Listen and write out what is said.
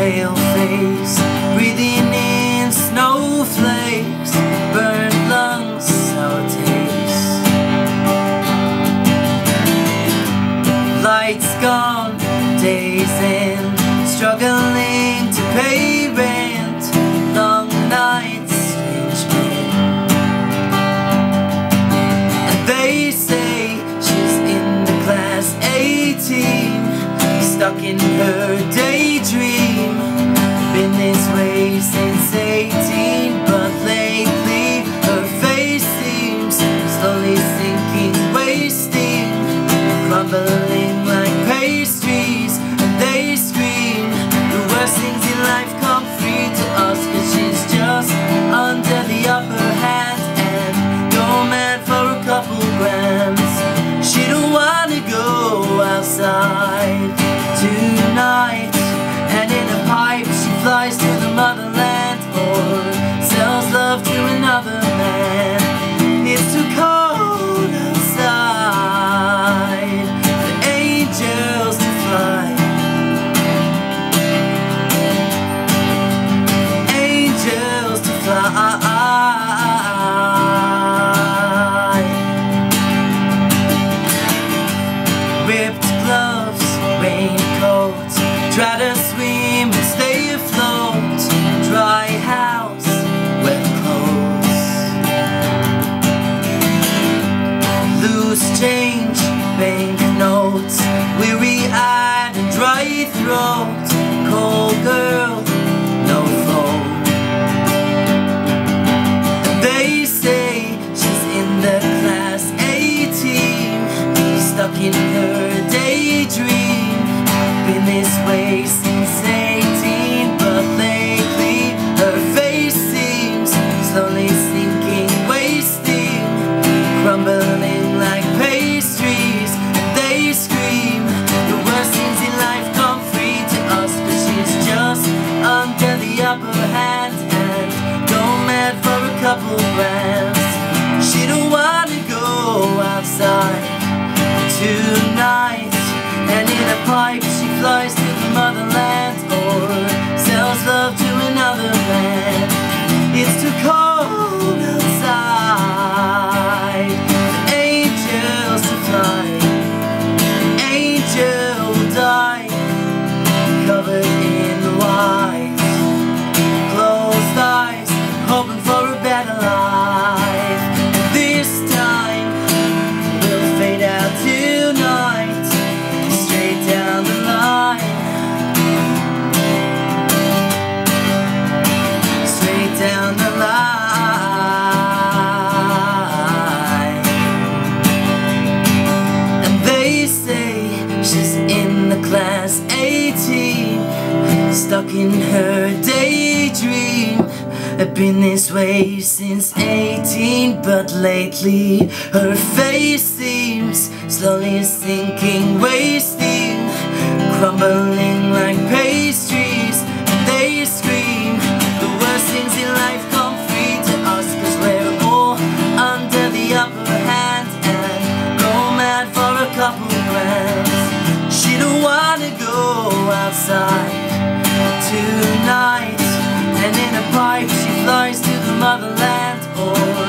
pale face Breathing in snowflakes Burnt lungs, sour taste. Lights gone, days end, Struggling to pay rent Long nights, strange men. And they say she's in the class A Team Stuck in her daydream. Been this way since 18 But lately her face seems Slowly sinking, wasting Crumbling like pastries. And they scream The worst things in life throat Cold girl, no phone. They say she's in the class A Team Stuck in her daydream. Been this way since upper hand And go mad for a couple grams She don't wanna go outside tonight. And in a pipe she flies to the motherland Or sells love to another man. It's too cold outside. Angels to fly Angel will die. Covered Stuck in her daydream. I've been this way since 18 But lately her face seems Slowly sinking, wasting Crumbling like pastries tonight. And in a pipe she flies to the motherland. Or